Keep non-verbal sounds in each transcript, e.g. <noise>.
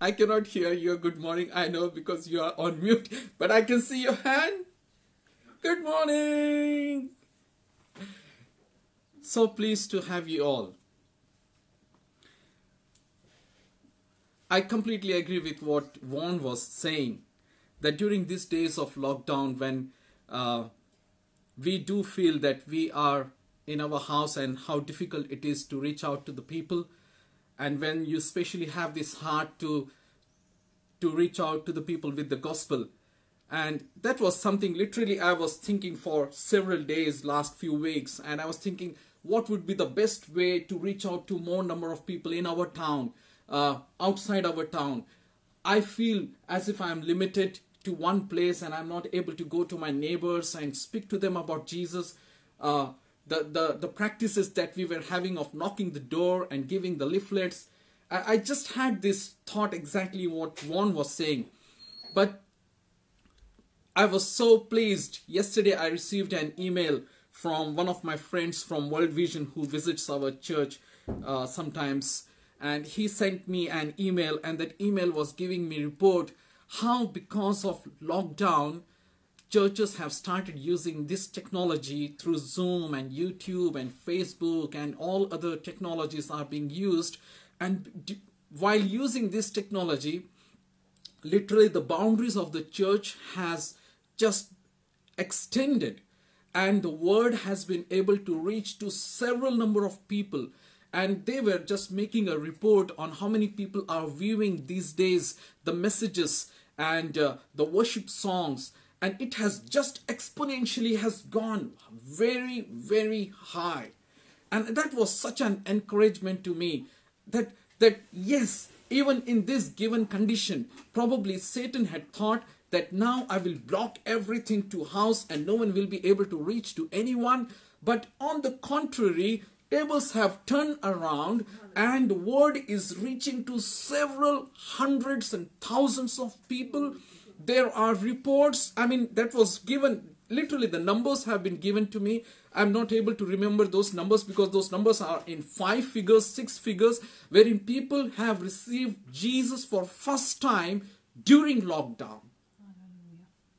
I cannot hear your good morning. I know because you are on mute, but I can see your hand. Good morning. So pleased to have you all. I completely agree with what Vaughn was saying that during these days of lockdown, when uh, we do feel that we are in our house and how difficult it is to reach out to the people, and when you especially have this heart to to reach out to the people with the gospel. And that was something literally i was thinking for several days last few weeks. And i was thinking what would be the best way to reach out to more number of people in our town uh, outside our town? I feel as if i'm limited to one place and i'm not able to go to my neighbors and speak to them about jesus. Uh, the, the, the practices that we were having of knocking the door and giving the leaflets I, I just had this thought exactly what Vaughn was saying but I was so pleased. Yesterday, I received an email from one of my friends from World Vision who visits our church uh, sometimes, and he sent me an email, and that email was giving me report how because of lockdown, churches have started using this technology through Zoom and YouTube and Facebook and all other technologies are being used, and while using this technology, literally the boundaries of the church has just extended. And the word has been able to reach to several number of people. And they were just making a report on how many people are viewing these days the messages and uh, the worship songs and it has just exponentially has gone very very high and that was such an encouragement to me that that yes even in this given condition probably satan had thought that now I will block everything to house and no one will be able to reach to anyone. But on the contrary, tables have turned around and the word is reaching to several hundreds and thousands of people. There are reports, I mean, that was given, literally the numbers have been given to me. I'm not able to remember those numbers because those numbers are in five figures, six figures, wherein people have received Jesus for first time during lockdown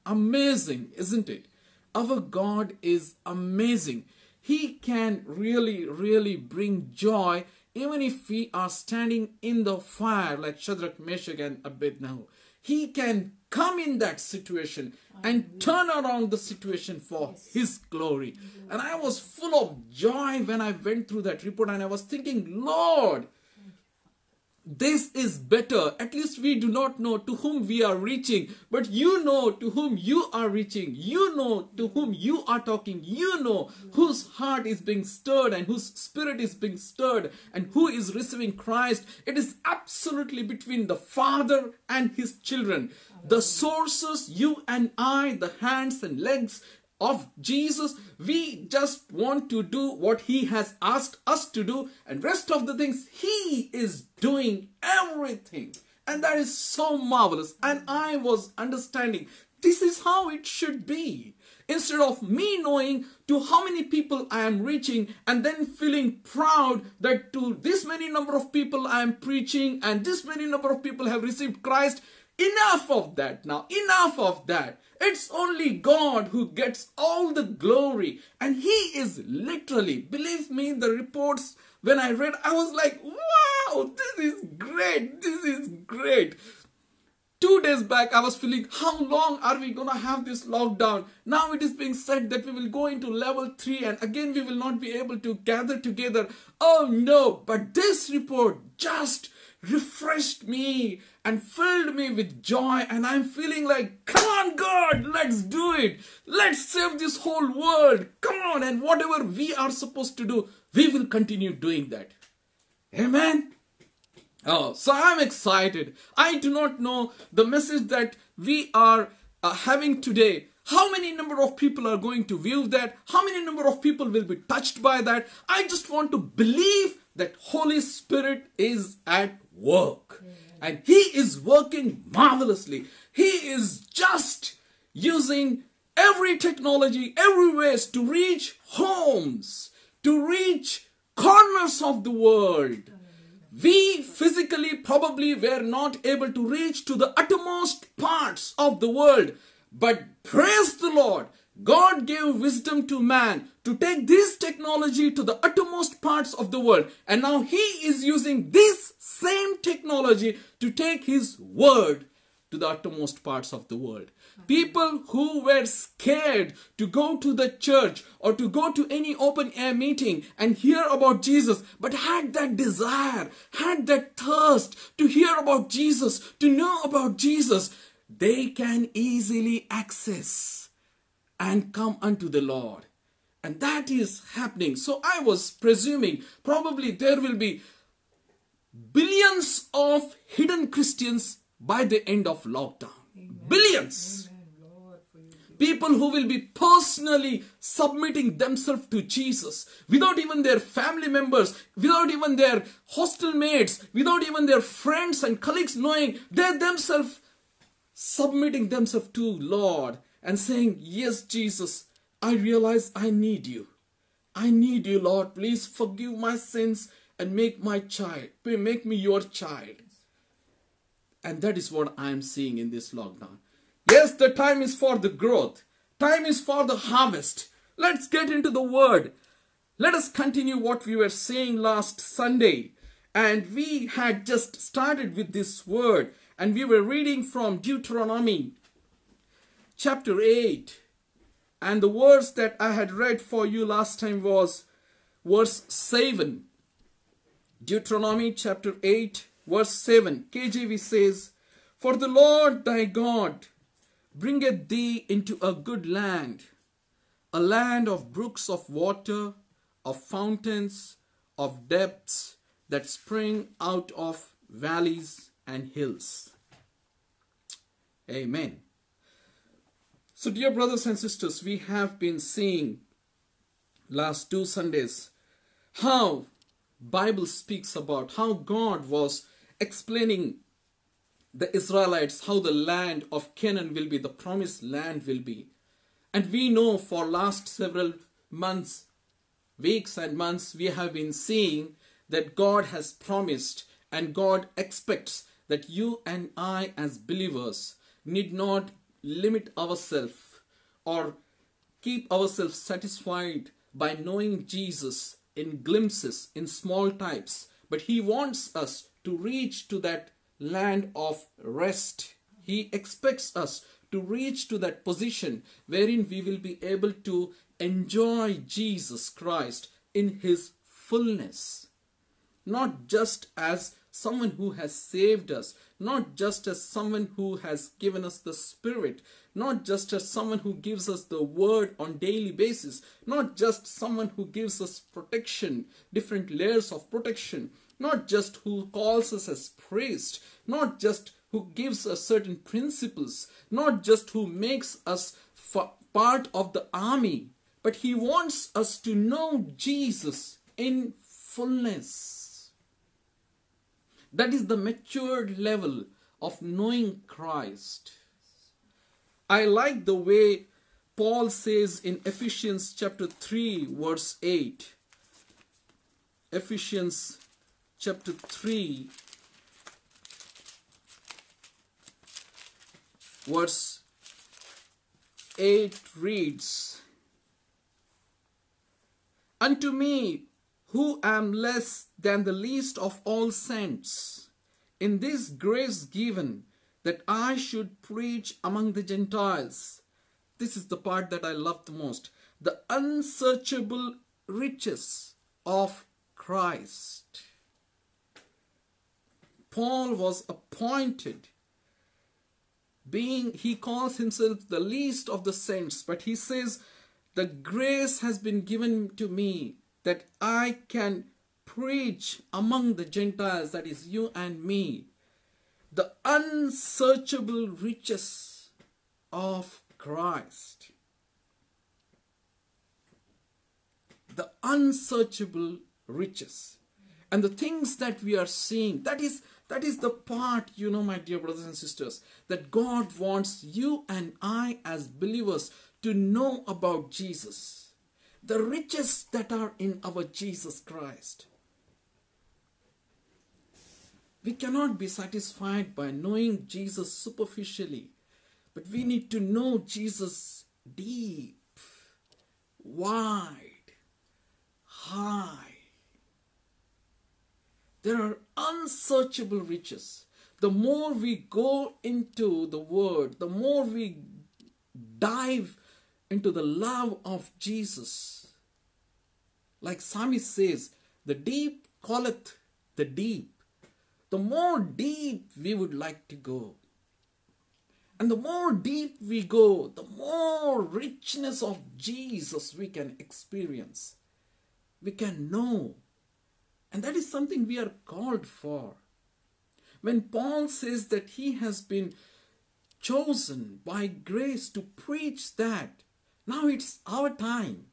amazing, isn't it? Our God is amazing. He can really, really bring joy even if we are standing in the fire like Shadrach, Meshach, and Abednego. He can come in that situation and turn around the situation for His glory. And I was full of joy when I went through that report and I was thinking, Lord, this is better. At least we do not know to whom we are reaching, but you know to whom you are reaching. You know to whom you are talking. You know whose heart is being stirred and whose spirit is being stirred and who is receiving Christ. It is absolutely between the Father and his children. The sources, you and I, the hands and legs, of Jesus. We just want to do what he has asked us to do and rest of the things he is doing everything. And that is so marvelous. And I was understanding this is how it should be. Instead of me knowing to how many people I am reaching and then feeling proud that to this many number of people I am preaching and this many number of people have received Christ, enough of that now, enough of that. It's only God who gets all the glory. And He is literally, believe me, the reports when I read, I was like, wow, this is great. This is great. Two days back, I was feeling, how long are we to have this lockdown? Now it is being said that we will go into level three and again we will not be able to gather together. Oh no, but this report just refreshed me and filled me with joy and I'm feeling like, come on God, let's do it. Let's save this whole world. Come on and whatever we are supposed to do, we will continue doing that. Amen. Oh, so I'm excited. I do not know the message that we are uh, having today. How many number of people are going to view that? How many number of people will be touched by that? I just want to believe that Holy Spirit is at work. And He is working marvelously. He is just using every technology, every ways to reach homes, to reach corners of the world. we physically probably were not able to reach to the uttermost parts of the world. But praise the Lord, God gave wisdom to man to take this technology to the uttermost parts of the world. And now he is using this same technology to take his word to the uttermost parts of the world. People who were scared to go to the church or to go to any open air meeting and hear about Jesus, but had that desire, had that thirst to hear about Jesus, to know about Jesus, they can easily access and come unto the Lord. And that is happening. So I was presuming probably there will be billions of hidden Christians by the end of lockdown. Amen. Billions. Amen. People who will be personally submitting themselves to Jesus without even their family members, without even their hostel mates, without even their friends and colleagues knowing, they themselves submitting themselves to Lord and saying, Yes, Jesus, I realize I need you. I need you, Lord. Please forgive my sins and make my child, make me your child. And that is what I am seeing in this lockdown. Yes, the time is for the growth. Time is for the harvest. Let's get into the word. Let us continue what we were saying last Sunday. And we had just started with this word. And we were reading from Deuteronomy chapter 8. And the verse that I had read for you last time was verse 7. Deuteronomy chapter 8 Verse 7, KJV says, For the Lord thy God bringeth thee into a good land, a land of brooks of water, of fountains, of depths that spring out of valleys and hills. Amen. So, dear brothers and sisters, we have been seeing last two Sundays how Bible speaks about how God was explaining the Israelites how the land of Canaan will be, the promised land will be. And we know for last several months, weeks and months, we have been seeing that God has promised and God expects that you and I as believers need not limit ourselves or keep ourselves satisfied by knowing Jesus in glimpses, in small types, but He wants us to reach to that land of rest. He expects us to reach to that position wherein we will be able to enjoy Jesus Christ in His fullness. Not just as someone who has saved us, not just as someone who has given us the Spirit, not just as someone who gives us the Word on daily basis, not just someone who gives us protection, different layers of protection, not just who calls us as priest, not just who gives us certain principles, not just who makes us part of the army, but he wants us to know Jesus in fullness. That is the matured level of knowing Christ. I like the way Paul says in Ephesians chapter 3 verse 8. Ephesians chapter 3 verse 8 reads Unto me, who am less than the least of all saints, in this grace given that I should preach among the Gentiles. This is the part that I love the most. The unsearchable riches of Christ. Paul was appointed being he calls himself the least of the saints but he says the grace has been given to me that I can preach among the Gentiles that is you and me the unsearchable riches of Christ the unsearchable riches and the things that we are seeing that is that is the part, you know, my dear brothers and sisters, that God wants you and I as believers to know about Jesus. The riches that are in our Jesus Christ. We cannot be satisfied by knowing Jesus superficially, but we need to know Jesus deep, wide, high. There are unsearchable riches. The more we go into the Word, the more we dive into the love of Jesus. Like Psalmist says, the deep calleth the deep. The more deep we would like to go. And the more deep we go, the more richness of Jesus we can experience. We can know. And that is something we are called for. When Paul says that he has been chosen by grace to preach that, now it's our time.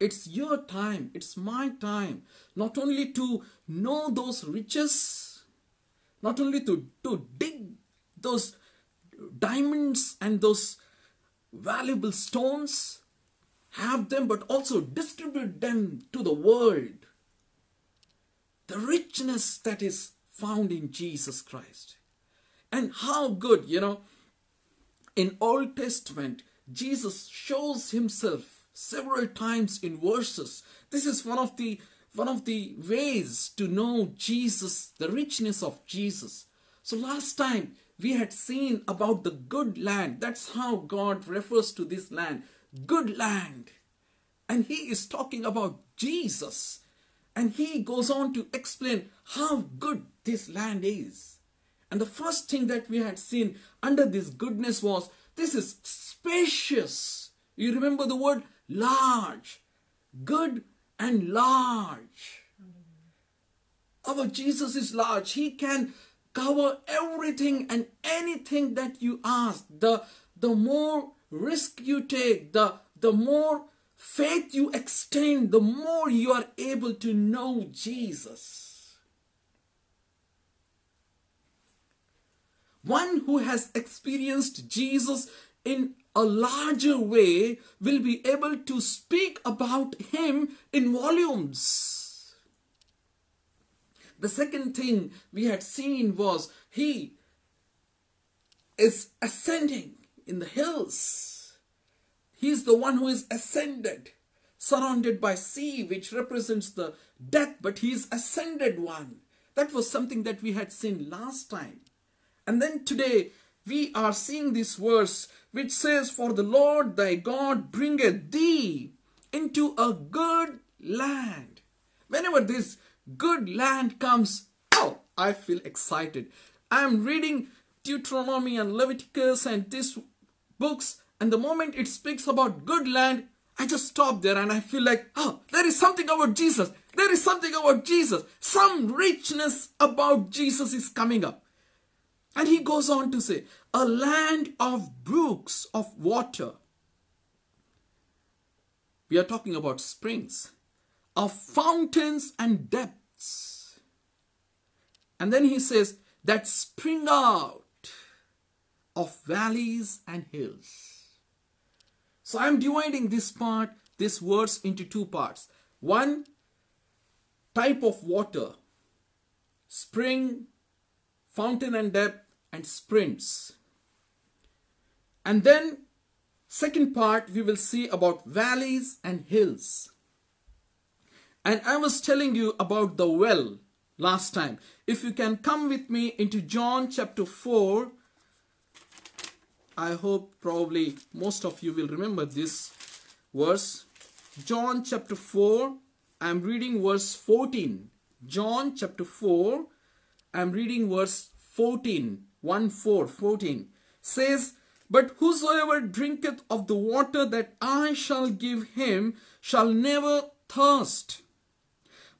It's your time. It's my time. Not only to know those riches, not only to, to dig those diamonds and those valuable stones, have them, but also distribute them to the world. The richness that is found in Jesus Christ. And how good, you know, in Old Testament, Jesus shows himself several times in verses. This is one of the one of the ways to know Jesus, the richness of Jesus. So last time we had seen about the good land. That's how God refers to this land. Good land. And he is talking about Jesus. And he goes on to explain how good this land is. And the first thing that we had seen under this goodness was this is spacious. You remember the word large, good and large. Our Jesus is large. He can cover everything and anything that you ask. The, the more risk you take, the, the more faith you extend, the more you are able to know Jesus. One who has experienced Jesus in a larger way will be able to speak about him in volumes. The second thing we had seen was he is ascending in the hills. He is the one who is ascended, surrounded by sea, which represents the death, but he is ascended one. That was something that we had seen last time. And then today we are seeing this verse which says, For the Lord thy God bringeth thee into a good land. Whenever this good land comes, oh, I feel excited. I am reading Deuteronomy and Leviticus and these books, and the moment it speaks about good land, I just stop there and I feel like, oh, there is something about Jesus. There is something about Jesus. Some richness about Jesus is coming up. And he goes on to say, a land of brooks of water. We are talking about springs, of fountains and depths. And then he says, that spring out of valleys and hills. So I'm dividing this part, this verse into two parts. One type of water, spring, fountain and depth, and sprints. And then second part we will see about valleys and hills. And I was telling you about the well last time. If you can come with me into John chapter 4, I hope probably most of you will remember this verse. John chapter 4, I'm reading verse 14. John chapter 4, I'm reading verse 14. 1 4 14 says, But whosoever drinketh of the water that I shall give him shall never thirst.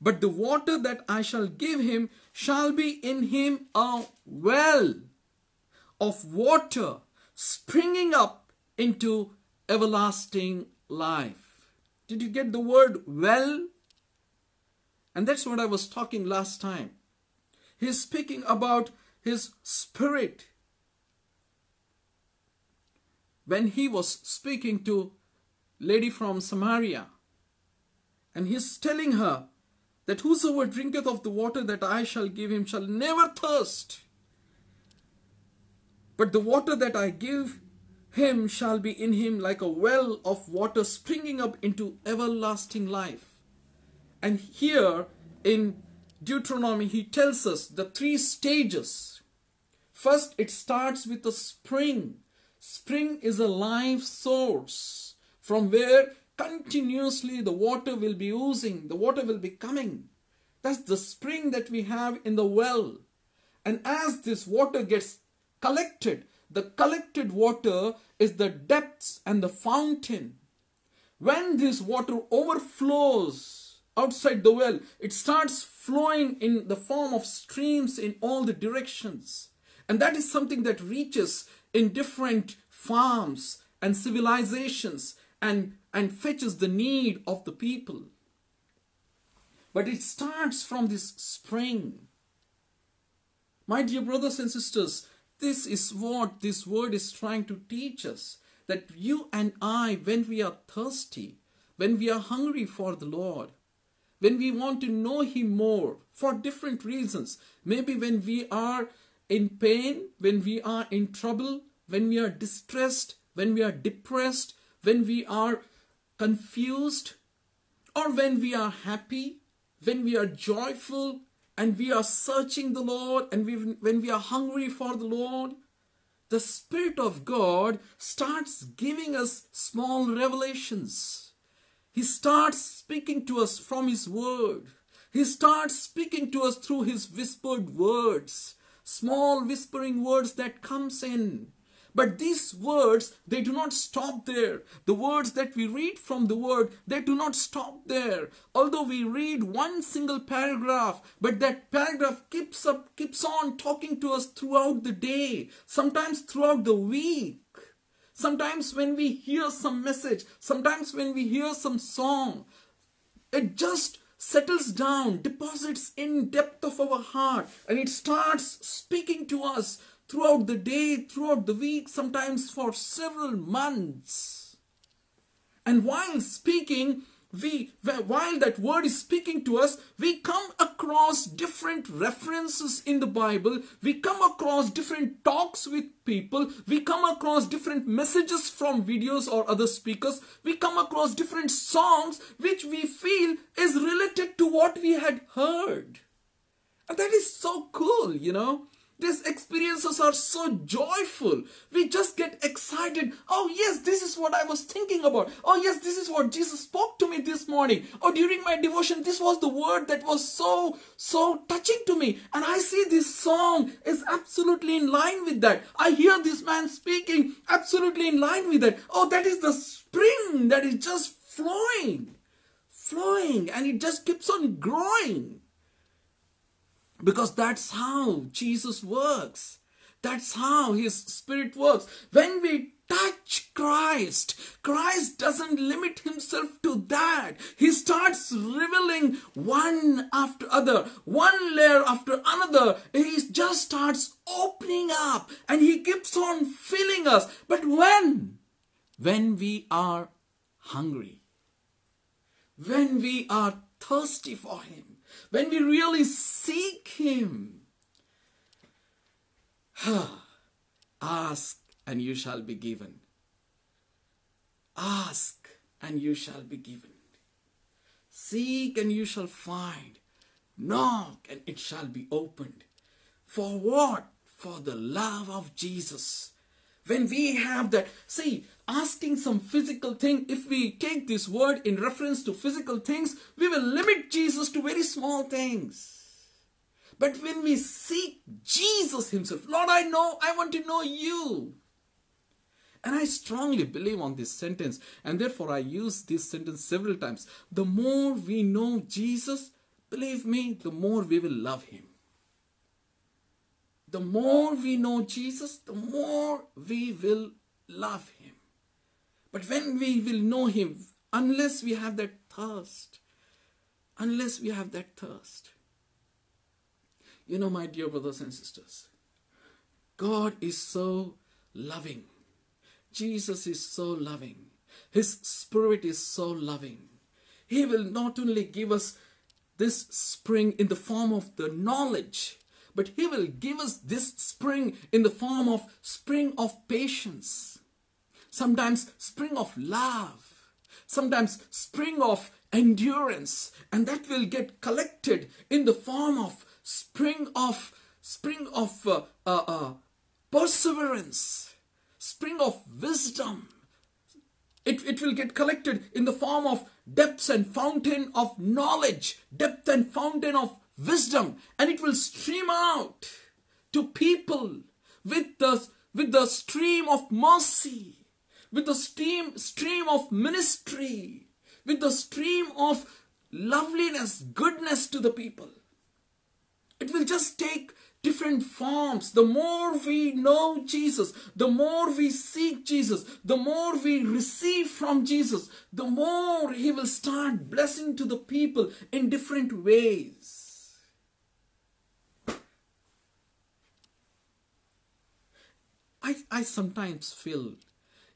But the water that I shall give him shall be in him a well of water springing up into everlasting life. Did you get the word well? And that's what I was talking last time. He's speaking about his spirit when he was speaking to lady from Samaria and he's telling her that whosoever drinketh of the water that I shall give him shall never thirst. But the water that I give him shall be in him like a well of water springing up into everlasting life. And here in Deuteronomy, he tells us the three stages. First, it starts with a spring. Spring is a life source from where continuously the water will be oozing, the water will be coming. That's the spring that we have in the well. And as this water gets collected, the collected water is the depths and the fountain. When this water overflows outside the well, it starts flowing in the form of streams in all the directions. And that is something that reaches in different farms and civilizations and, and fetches the need of the people. But it starts from this spring. My dear brothers and sisters, this is what this word is trying to teach us that you and I, when we are thirsty, when we are hungry for the Lord, when we want to know Him more for different reasons, maybe when we are in pain, when we are in trouble, when we are distressed, when we are depressed, when we are confused, or when we are happy, when we are joyful, and we are searching the Lord, and we, when we are hungry for the Lord, the Spirit of God starts giving us small revelations. He starts speaking to us from His Word. He starts speaking to us through His whispered words, small whispering words that comes in. But these words, they do not stop there. The words that we read from the word, they do not stop there. Although we read one single paragraph, but that paragraph keeps up, keeps on talking to us throughout the day, sometimes throughout the week. Sometimes when we hear some message, sometimes when we hear some song, it just settles down, deposits in depth of our heart, and it starts speaking to us throughout the day, throughout the week, sometimes for several months. And while speaking, we while that word is speaking to us we come across different references in the bible. We come across different talks with people. We come across different messages from videos or other speakers. We come across different songs which we feel is related to what we had heard. And that is so cool you know these experiences are so joyful. We just get excited. Oh, yes, this is what I was thinking about. Oh, yes, this is what Jesus spoke to me this morning. Oh, during my devotion, this was the word that was so, so touching to me. And I see this song is absolutely in line with that. I hear this man speaking absolutely in line with that. Oh, that is the spring that is just flowing, flowing, and it just keeps on growing. Because that's how Jesus works. That's how his spirit works. When we touch Christ, Christ doesn't limit himself to that. He starts revealing one after other, one layer after another. He just starts opening up and he keeps on filling us. But when? When we are hungry. When we are thirsty for him when we really seek Him. <sighs> Ask and you shall be given. Ask and you shall be given. Seek and you shall find. Knock and it shall be opened. For what? For the love of Jesus. When we have that, see, asking some physical thing, if we take this word in reference to physical things, we will limit Jesus to very small things. But when we seek Jesus Himself, Lord, I know, I want to know you. And I strongly believe on this sentence, and therefore I use this sentence several times. The more we know Jesus, believe me, the more we will love Him. The more we know Jesus, the more we will love Him. But when we will know Him, unless we have that thirst, unless we have that thirst, you know, my dear brothers and sisters, God is so loving. Jesus is so loving. His Spirit is so loving. He will not only give us this spring in the form of the knowledge, but He will give us this spring in the form of spring of patience, sometimes spring of love, sometimes spring of endurance, and that will get collected in the form of spring of spring of uh, uh, uh, perseverance, spring of wisdom. It, it will get collected in the form of depths and fountain of knowledge, depth and fountain of wisdom, and it will stream out to people with the, with the stream of mercy, with the stream, stream of ministry, with the stream of loveliness, goodness to the people. It will just take different forms. The more we know Jesus, the more we seek Jesus, the more we receive from Jesus, the more He will start blessing to the people in different ways. I, I sometimes feel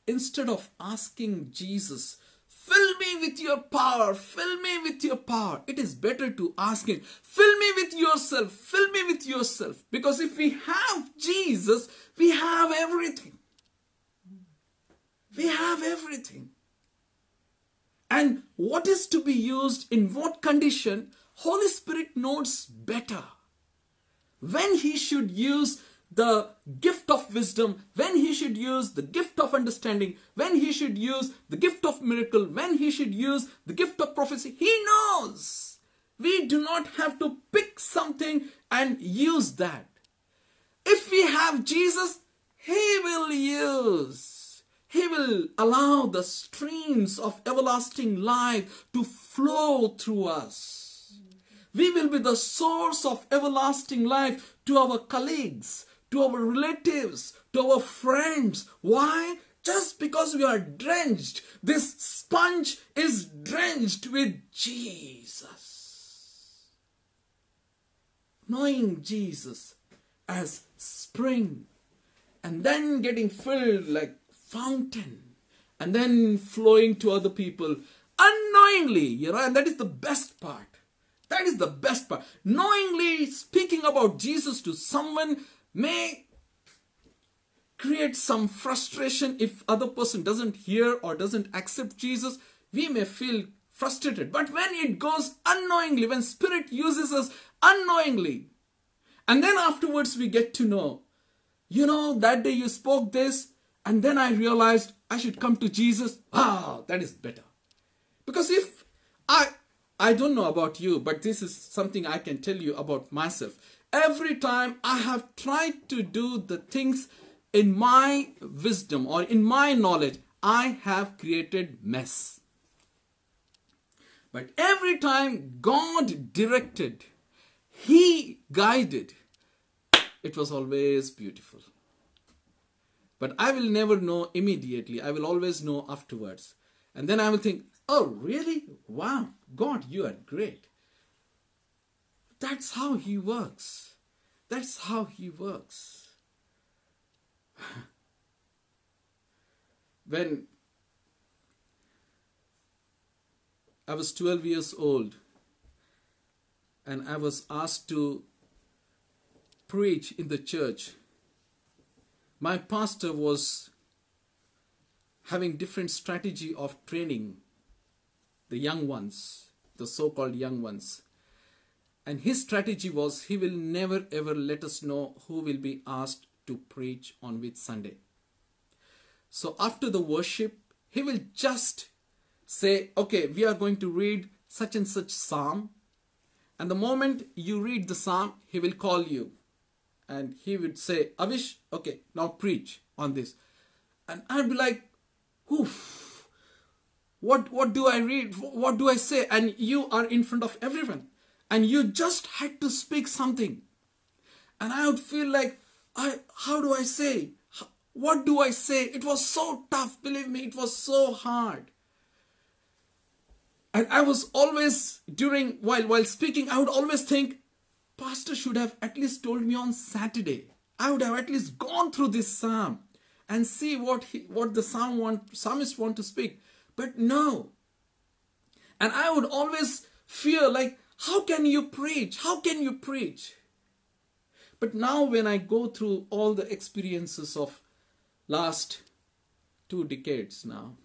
instead of asking Jesus Fill me with your power. Fill me with your power. It is better to ask Him, Fill me with yourself. Fill me with yourself. Because if we have Jesus, we have everything. We have everything. And what is to be used in what condition, Holy Spirit knows better. When He should use the gift of wisdom, when he should use the gift of understanding, when he should use the gift of miracle, when he should use the gift of prophecy. He knows. We do not have to pick something and use that. If we have Jesus, he will use. He will allow the streams of everlasting life to flow through us. We will be the source of everlasting life to our colleagues, to our relatives, to our friends. Why? Just because we are drenched. This sponge is drenched with Jesus. Knowing Jesus as spring and then getting filled like fountain and then flowing to other people unknowingly, you know, and that is the best part. That is the best part. Knowingly speaking about Jesus to someone may create some frustration if other person doesn't hear or doesn't accept Jesus. We may feel frustrated. But when it goes unknowingly, when Spirit uses us unknowingly, and then afterwards we get to know, you know, that day you spoke this, and then I realized I should come to Jesus. Ah, that is better. Because if I, I don't know about you, but this is something I can tell you about myself. Every time I have tried to do the things in my wisdom or in my knowledge, I have created mess. But every time God directed, He guided, it was always beautiful. But I will never know immediately. I will always know afterwards. And then I will think, oh, really? Wow, God, you are great. That's how He works. That's how He works. <sighs> when I was 12 years old and I was asked to preach in the church, my pastor was having different strategy of training the young ones, the so-called young ones. And his strategy was he will never ever let us know who will be asked to preach on which Sunday. So after the worship, he will just say, okay, we are going to read such and such psalm. And the moment you read the psalm, he will call you. And he would say, Avish, okay, now preach on this. And I'd be like, oof, what, what do I read? What do I say? And you are in front of everyone and you just had to speak something. And I would feel like, I, how do I say? What do I say? It was so tough, believe me, it was so hard. And I was always, during, while, while speaking, I would always think, Pastor should have at least told me on Saturday. I would have at least gone through this psalm and see what he, what the psalm want, psalmist want to speak. But no. And I would always fear like How can you preach? How can you preach? But now when I go through all the experiences of last two decades now,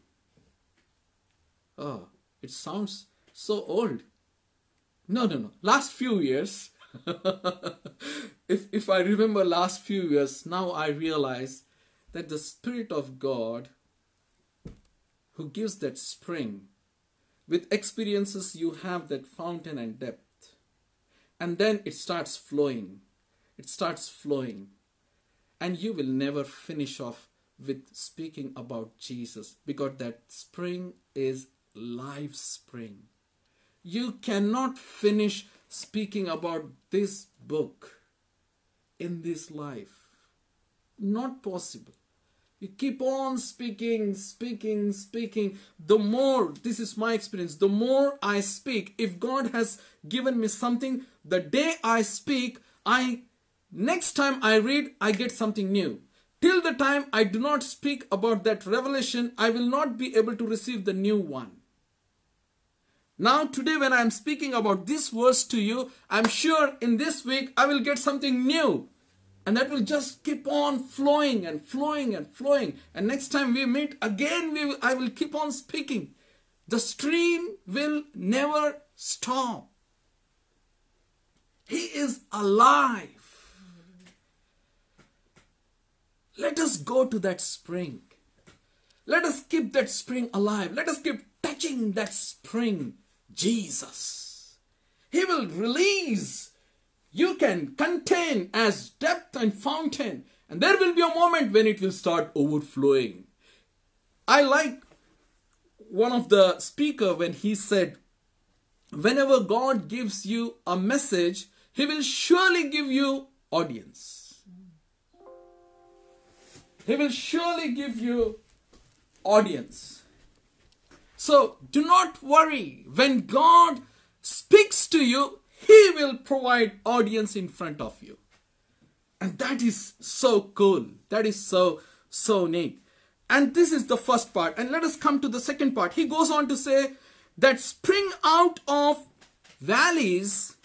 oh, it sounds so old. No, no, no. Last few years. <laughs> if if I remember last few years, now I realize that the Spirit of God who gives that spring with experiences you have that fountain and depth. And then it starts flowing. It starts flowing. And you will never finish off with speaking about jesus because that spring is life spring. You cannot finish speaking about this book in this life. Not possible you keep on speaking, speaking, speaking. The more, this is my experience, the more I speak, if God has given me something, the day I speak, I, next time I read, I get something new. Till the time I do not speak about that revelation, I will not be able to receive the new one. Now, today, when I am speaking about this verse to you, I'm sure in this week I will get something new. And that will just keep on flowing and flowing and flowing. And next time we meet again, we I will keep on speaking. The stream will never stop. He is alive. Let us go to that spring. Let us keep that spring alive. Let us keep touching that spring, Jesus. He will release you can contain as depth and fountain. And there will be a moment when it will start overflowing. I like one of the speaker when he said whenever god gives you a message he will surely give you audience. He will surely give you audience. So do not worry. When god speaks to you he will provide audience in front of you. And that is so cool. That is so, so neat. And this is the first part. And let us come to the second part. He goes on to say that spring out of valleys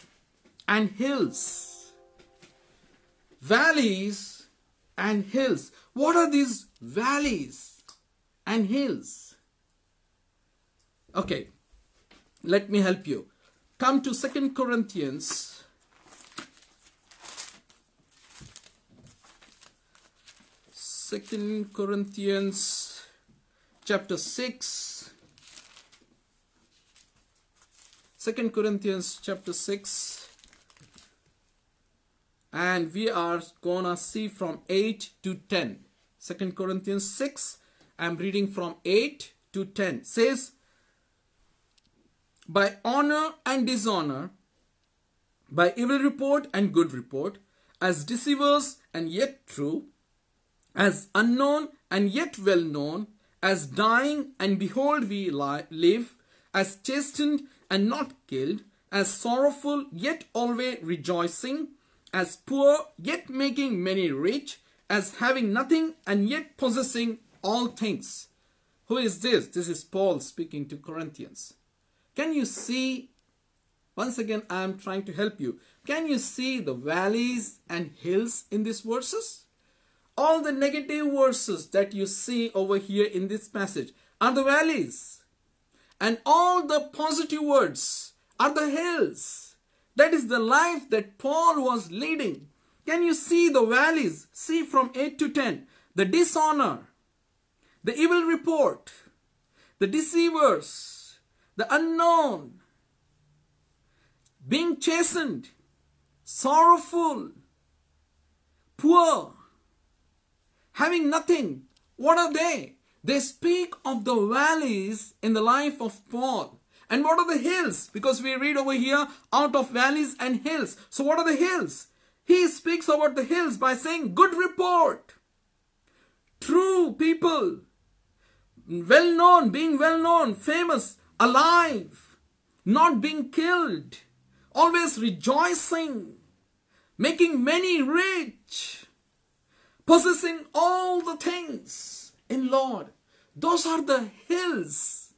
and hills. Valleys and hills. What are these valleys and hills? Okay, let me help you come to Second Corinthians. Second Corinthians chapter 6 Second Corinthians chapter 6 and we are gonna see from 8 to 10 Second Corinthians 6 I'm reading from 8 to 10 says by honor and dishonor, by evil report and good report, as deceivers and yet true, as unknown and yet well known, as dying and behold we live, as chastened and not killed, as sorrowful yet always rejoicing, as poor yet making many rich, as having nothing and yet possessing all things. Who is this? This is Paul speaking to Corinthians. Can you see? Once again, I am trying to help you. Can you see the valleys and hills in these verses? All the negative verses that you see over here in this passage are the valleys. And all the positive words are the hills. That is the life that Paul was leading. Can you see the valleys? See from 8 to 10. The dishonor, the evil report, the deceivers, the unknown, being chastened, sorrowful, poor, having nothing. What are they? They speak of the valleys in the life of Paul. And what are the hills? Because we read over here out of valleys and hills. So what are the hills? He speaks about the hills by saying good report. True people. Well known, being well known, famous, alive, not being killed, always rejoicing, making many rich, possessing all the things in Lord. Those are the hills.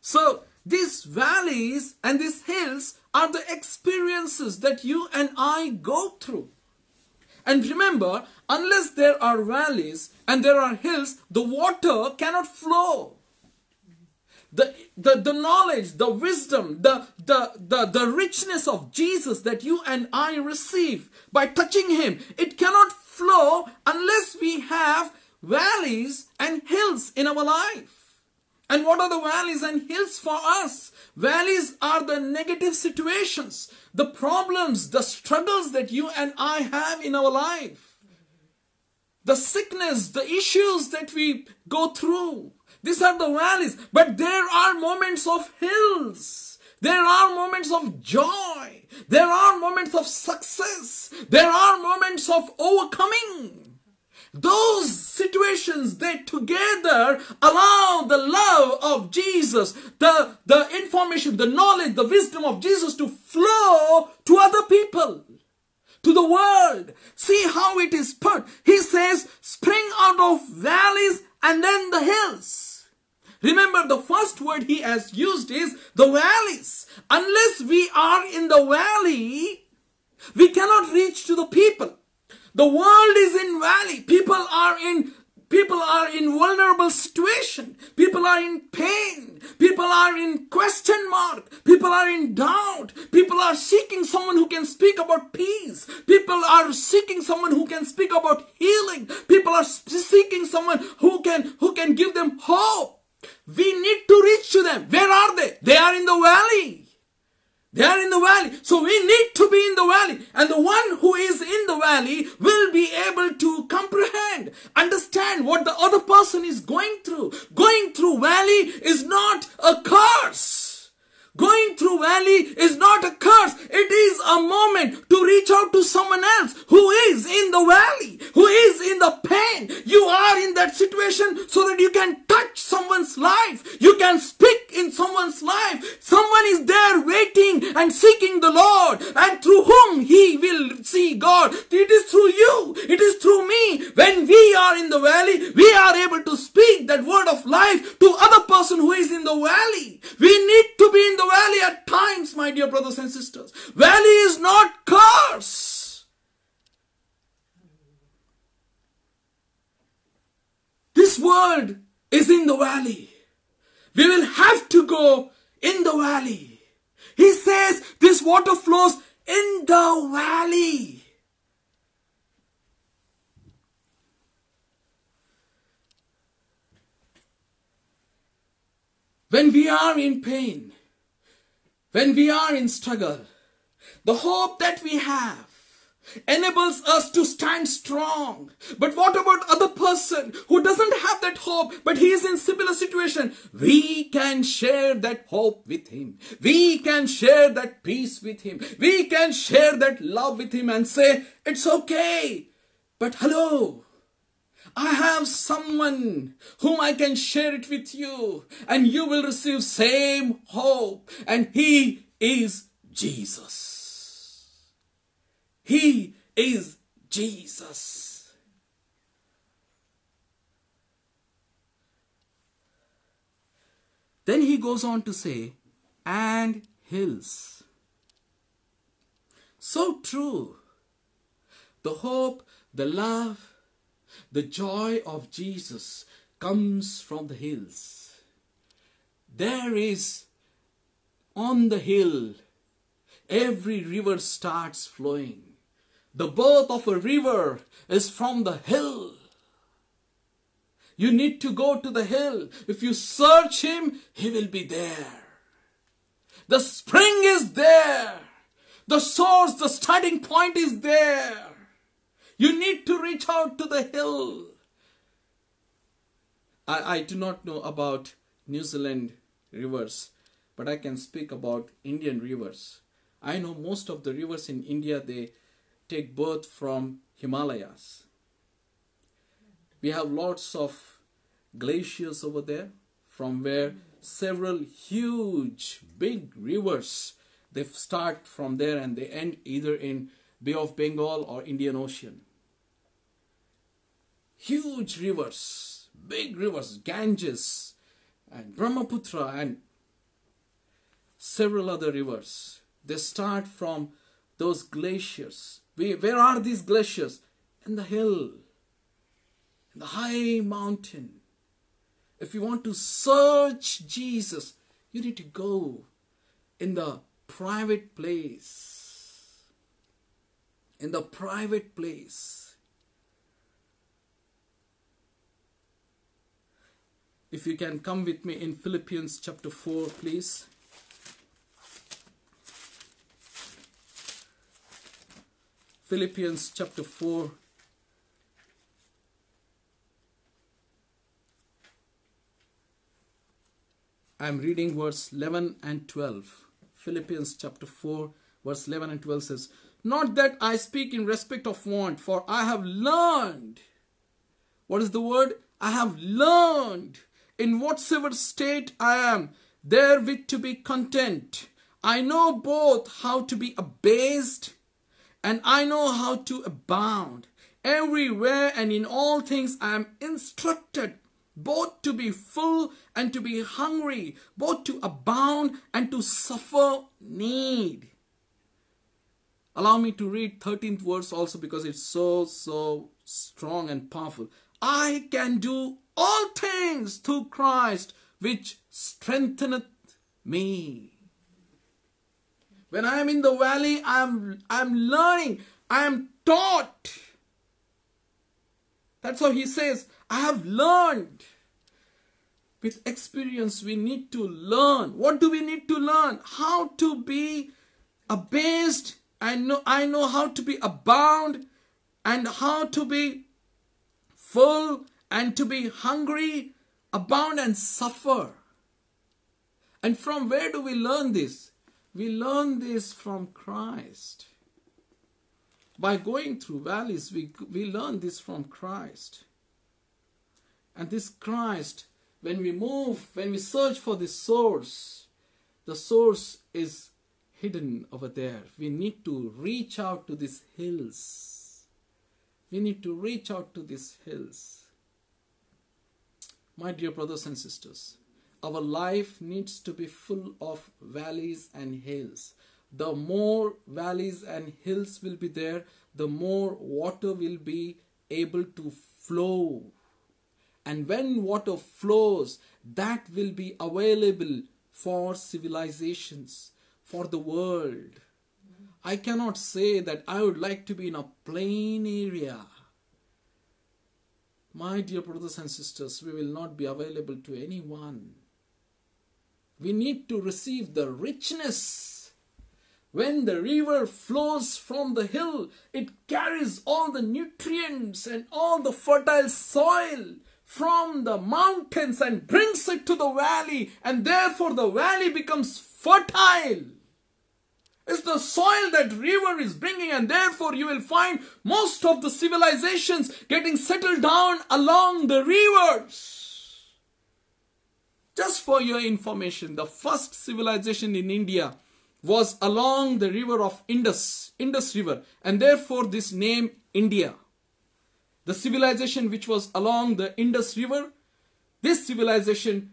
So these valleys and these hills are the experiences that you and I go through. And remember, unless there are valleys and there are hills, the water cannot flow. The, the, the knowledge, the wisdom, the, the, the, the richness of Jesus that you and I receive by touching Him, it cannot flow unless we have valleys and hills in our life. And what are the valleys and hills for us? Valleys are the negative situations, the problems, the struggles that you and I have in our life. The sickness, the issues that we go through. These are the valleys. But there are moments of hills. There are moments of joy. There are moments of success. There are moments of overcoming. Those situations, they together allow the love of Jesus, the, the information, the knowledge, the wisdom of Jesus to flow to other people, to the world. See how it is put. He says, spring out of valleys and then the hills. Remember, the first word he has used is the valleys. Unless we are in the valley, we cannot reach to the people. The world is in valley. People are in people are in vulnerable situation. People are in pain. People are in question mark. People are in doubt. People are seeking someone who can speak about peace. People are seeking someone who can speak about healing. People are seeking someone who can who can give them hope. We need to reach to them. Where are they? They are in the valley. They are in the valley. So we need to be in the valley. And the one who is in the valley will be able to comprehend, understand what the other person is going through. Going through valley is not a curse. Going through valley is not a curse. It is a moment to reach out to someone else who is in the valley, who is in the pain. You are in that situation so that you can touch someone's life. You can speak in someone's life. Someone is there waiting and seeking the Lord and through whom he will see God. It is through you. It is through me. When we are in the valley, we are able to speak that word of life to other person who is in the valley. We need to be in the valley at times, my dear brothers and sisters. Valley is not curse. This world is in the valley. We will have to go in the valley. He says this water flows in the valley. When we are in pain, when we are in struggle, the hope that we have enables us to stand strong. But what about other person who doesn't have that hope, but he is in similar situation? We can share that hope with him. We can share that peace with him. We can share that love with him and say, it's okay. But hello, I have someone whom I can share it with you and you will receive same hope and he is Jesus. He is Jesus. Then he goes on to say, and hills. So true. The hope, the love, the joy of Jesus comes from the hills. There is on the hill, every river starts flowing. The birth of a river is from the hill. You need to go to the hill. If you search him, he will be there. The spring is there. The source, the starting point is there. You need to reach out to the hill. I, I do not know about New Zealand rivers, but I can speak about Indian rivers. I know most of the rivers in India, they take birth from Himalayas. We have lots of glaciers over there from where several huge big rivers they start from there and they end either in Bay of Bengal or Indian Ocean. Huge rivers, big rivers, Ganges and Brahmaputra and several other rivers. They start from those glaciers. Where are these glaciers? In the hill, in the high mountain. If you want to search Jesus, you need to go in the private place. In the private place. If you can come with me in Philippians chapter 4, please. Philippians chapter 4. I'm reading verse 11 and 12. Philippians chapter 4, verse 11 and 12 says, Not that I speak in respect of want, for I have learned. What is the word? I have learned in whatsoever state I am, therewith to be content. I know both how to be abased and I know how to abound. Everywhere and in all things I am instructed both to be full and to be hungry, both to abound and to suffer need. Allow me to read 13th verse also because it's so, so strong and powerful. I can do all things through Christ which strengtheneth me. When I am in the valley, I am, I am learning, I am taught. That's how he says, I have learned. With experience, we need to learn. What do we need to learn? How to be abased. I know, I know how to be abound and how to be full and to be hungry, abound and suffer. And from where do we learn this? We learn this from Christ. By going through valleys, we, we learn this from Christ. And this Christ, when we move, when we search for the source, the source is hidden over there. We need to reach out to these hills. We need to reach out to these hills. My dear brothers and sisters, our life needs to be full of valleys and hills. The more valleys and hills will be there, the more water will be able to flow and when water flows, that will be available for civilizations, for the world. I cannot say that I would like to be in a plain area. My dear brothers and sisters, we will not be available to anyone. We need to receive the richness. When the river flows from the hill, it carries all the nutrients and all the fertile soil from the mountains and brings it to the valley, and therefore the valley becomes fertile. It's the soil that river is bringing, and therefore you will find most of the civilizations getting settled down along the rivers. Just for your information, the first civilization in India was along the river of Indus, Indus River, and therefore this name India the civilization which was along the Indus River, this civilization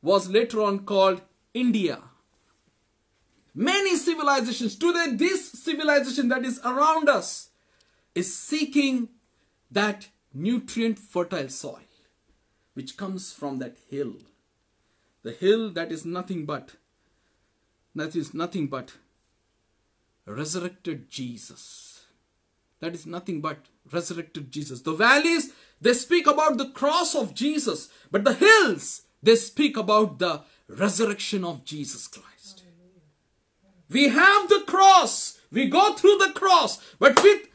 was later on called India. Many civilizations, today this civilization that is around us is seeking that nutrient fertile soil which comes from that hill. The hill that is nothing but, that is nothing but resurrected Jesus. That is nothing but resurrected Jesus. The valleys, they speak about the cross of Jesus, but the hills, they speak about the resurrection of Jesus Christ. We have the cross, we go through the cross, but with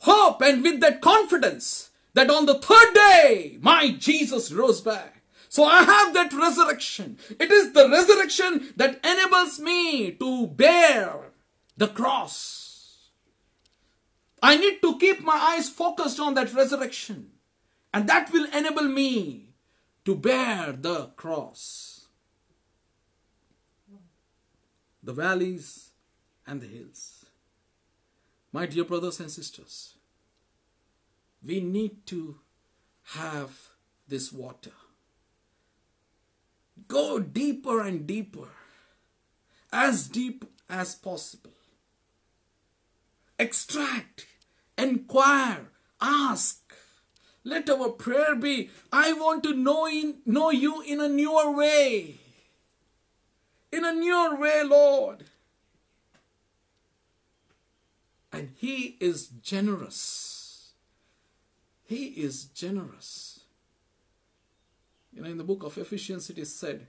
hope and with that confidence that on the third day, my Jesus rose back. So I have that resurrection. It is the resurrection that enables me to bear the cross. I need to keep my eyes focused on that resurrection. And that will enable me to bear the cross. The valleys and the hills. My dear brothers and sisters, we need to have this water. Go deeper and deeper. as deep as possible. Extract, inquire, ask. Let our prayer be I want to know, in, know you in a newer way. In a newer way, Lord. And He is generous. He is generous. You know, in the book of Ephesians, it is said,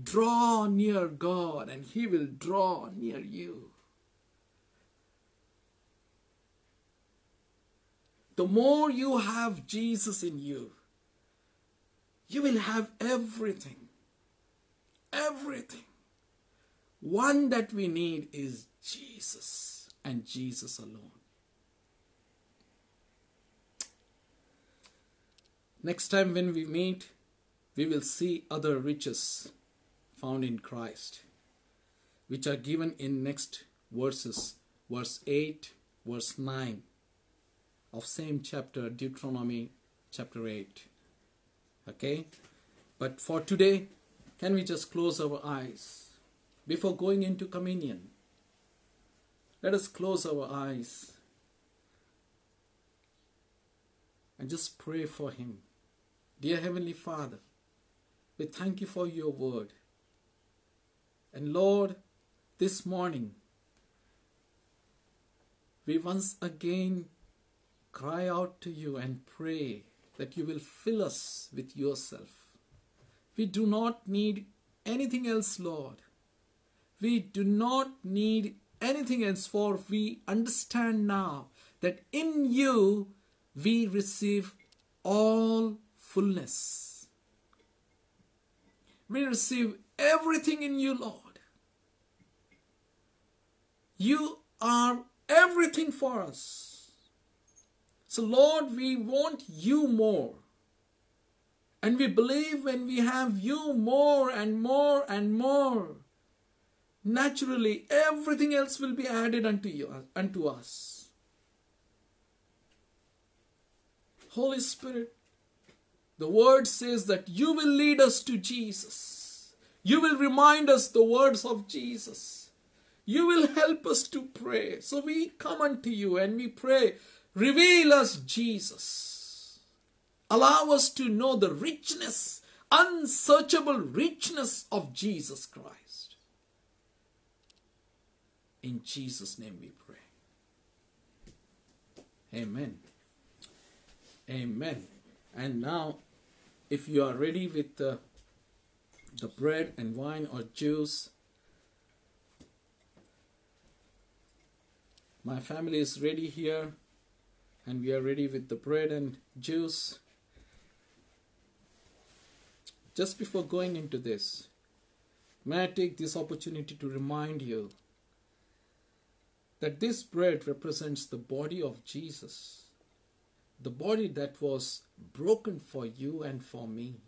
Draw near God, and He will draw near you. The more you have Jesus in you, you will have everything. Everything. One that we need is Jesus and Jesus alone. Next time when we meet, we will see other riches found in Christ, which are given in next verses, verse 8, verse 9 of same chapter, Deuteronomy chapter 8. Okay? But for today, can we just close our eyes before going into communion? Let us close our eyes and just pray for Him. Dear Heavenly Father, we thank you for your word. And Lord, this morning, we once again cry out to you and pray that you will fill us with yourself. We do not need anything else, Lord. We do not need anything else, for we understand now that in you we receive all fullness. We receive everything in you, Lord. You are everything for us. So, Lord, we want you more. And we believe when we have you more and more and more, naturally everything else will be added unto you unto us. Holy Spirit, the word says that you will lead us to Jesus. You will remind us the words of Jesus. You will help us to pray. So we come unto you and we pray Reveal us Jesus. Allow us to know the richness, unsearchable richness of Jesus Christ. In Jesus' name we pray. Amen. Amen. And now, if you are ready with the, the bread and wine or juice, my family is ready here and we are ready with the bread and juice. Just before going into this, may I take this opportunity to remind you that this bread represents the body of Jesus, the body that was broken for you and for me.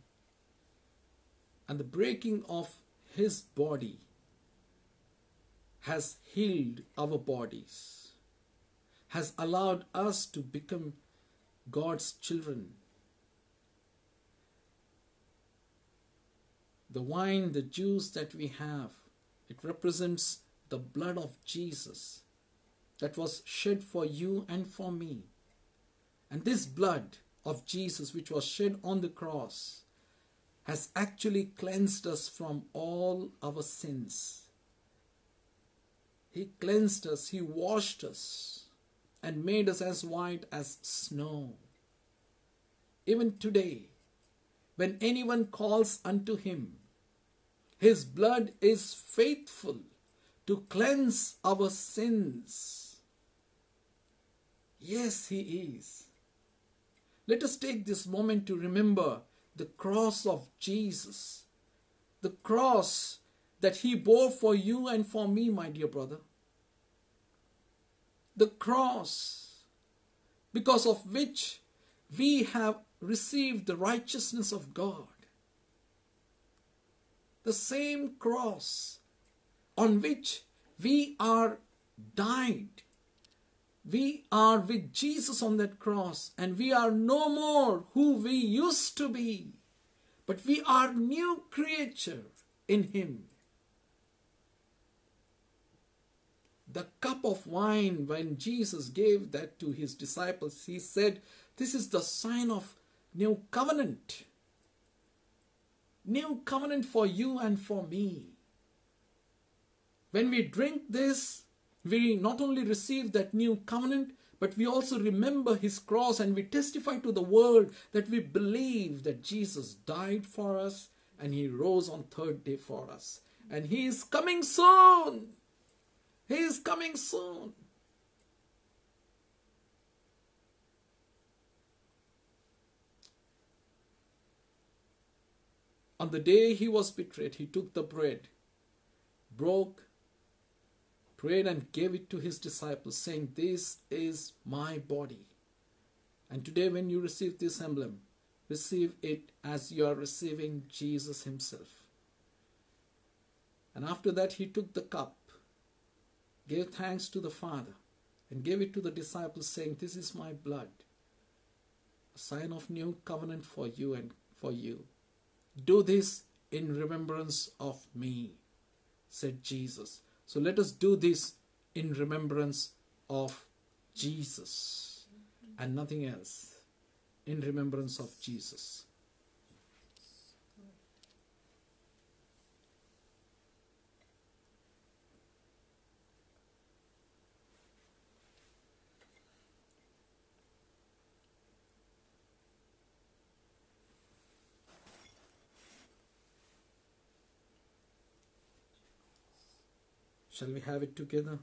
And the breaking of his body has healed our bodies has allowed us to become God's children. The wine, the juice that we have, it represents the blood of Jesus that was shed for you and for me. And this blood of Jesus, which was shed on the cross, has actually cleansed us from all our sins. He cleansed us, He washed us and made us as white as snow. Even today, when anyone calls unto him, his blood is faithful to cleanse our sins. Yes, he is. Let us take this moment to remember the cross of Jesus, the cross that he bore for you and for me, my dear brother the cross, because of which we have received the righteousness of God. The same cross on which we are died. We are with Jesus on that cross and we are no more who we used to be, but we are new creature in Him. the cup of wine, when Jesus gave that to his disciples, he said, This is the sign of new covenant. New covenant for you and for me. When we drink this, we not only receive that new covenant, but we also remember his cross and we testify to the world that we believe that Jesus died for us and he rose on third day for us. And he is coming soon. He is coming soon. On the day he was betrayed, he took the bread, broke, prayed, and gave it to his disciples, saying, This is my body. And today, when you receive this emblem, receive it as you are receiving Jesus himself. And after that, he took the cup, gave thanks to the Father, and gave it to the disciples, saying, This is my blood, a sign of new covenant for you and for you. Do this in remembrance of me, said Jesus. So let us do this in remembrance of Jesus and nothing else. In remembrance of Jesus. Shall we have it together?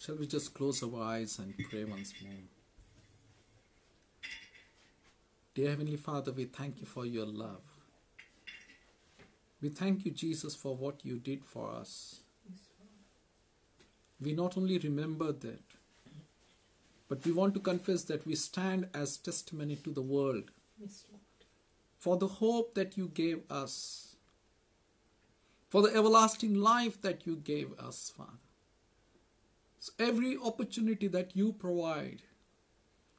Shall we just close our eyes and pray once more? Dear Heavenly Father, we thank you for your love. We thank you, Jesus, for what you did for us. We not only remember that, but we want to confess that we stand as testimony to the world for the hope that you gave us, for the everlasting life that you gave us, Father. So every opportunity that you provide,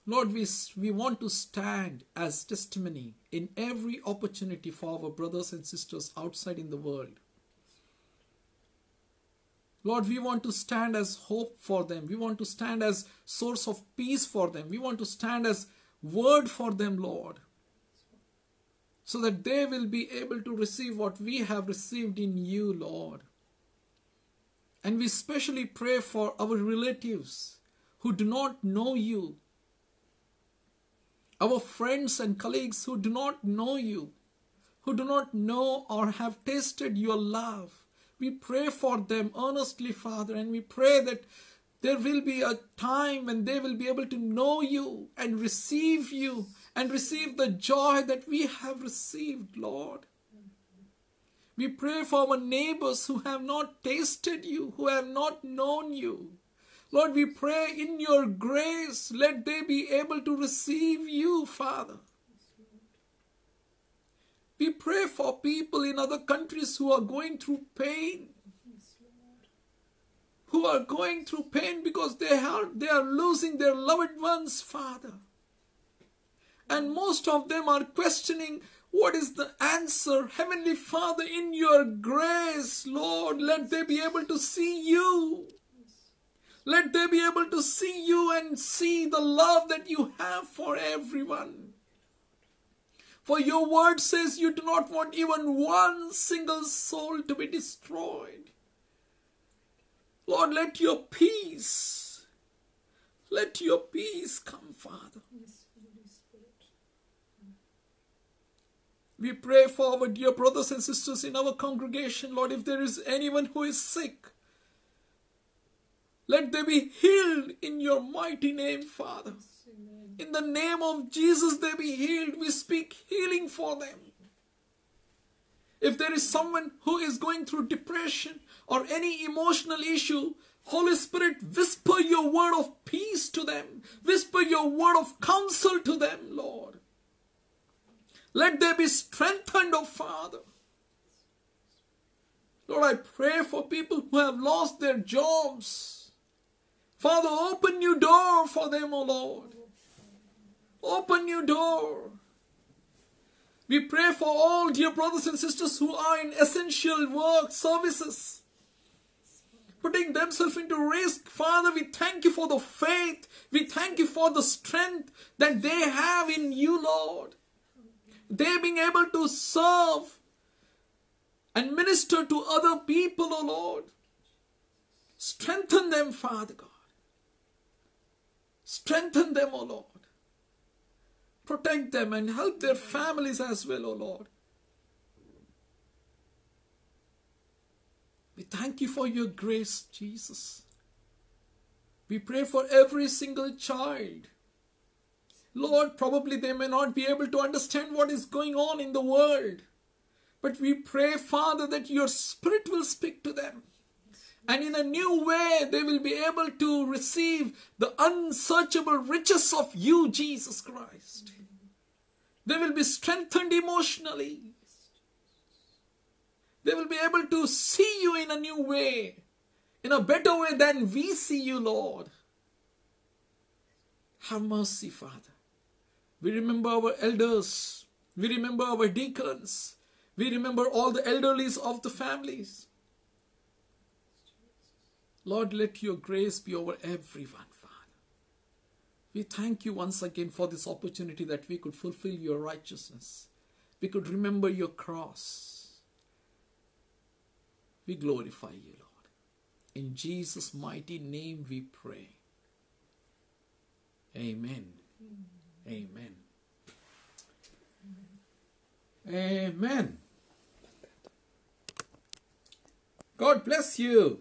Lord, we, we want to stand as testimony in every opportunity for our brothers and sisters outside in the world. Lord, we want to stand as hope for them. We want to stand as source of peace for them. We want to stand as word for them, Lord so that they will be able to receive what we have received in you, Lord. And we specially pray for our relatives who do not know you, our friends and colleagues who do not know you, who do not know or have tasted your love. We pray for them earnestly, Father, and we pray that there will be a time when they will be able to know you and receive you and receive the joy that we have received, Lord. We pray for our neighbors who have not tasted you, who have not known you. Lord, we pray in your grace, let they be able to receive you, Father. We pray for people in other countries who are going through pain, who are going through pain because they are, they are losing their loved ones, Father. And most of them are questioning what is the answer? Heavenly Father, in your grace, Lord, let they be able to see you. Let they be able to see you and see the love that you have for everyone. For your word says you do not want even one single soul to be destroyed. Lord, let your peace, let your peace come, Father. Yes, Holy Spirit. We pray for our dear brothers and sisters in our congregation, Lord. If there is anyone who is sick, let they be healed in your mighty name, Father. Amen. In the name of Jesus, they be healed. We speak healing for them. If there is someone who is going through depression or any emotional issue, Holy Spirit, whisper your word of peace to them. Whisper your word of counsel to them, Lord. Let they be strengthened, O Father. Lord, I pray for people who have lost their jobs. Father, open new door for them, O Lord. Open new door. We pray for all dear brothers and sisters who are in essential work services, putting themselves into risk. Father, we thank you for the faith. We thank you for the strength that they have in you, Lord. They being able to serve and minister to other people, O Lord. Strengthen them, Father God. Strengthen them, O Lord. Protect them and help their families as well, O Lord. We thank you for your grace, Jesus. We pray for every single child. Lord, probably they may not be able to understand what is going on in the world. But we pray, Father, that your Spirit will speak to them. And in a new way, they will be able to receive the unsearchable riches of you, Jesus Christ. They will be strengthened emotionally. They will be able to see you in a new way, in a better way than we see you, Lord. Have mercy, Father. We remember our elders. We remember our deacons. We remember all the elderlies of the families. Lord, let your grace be over everyone, Father. We thank you once again for this opportunity that we could fulfill your righteousness. We could remember your cross. We glorify you, Lord. In Jesus' mighty name we pray. Amen. Amen. Amen. God bless you.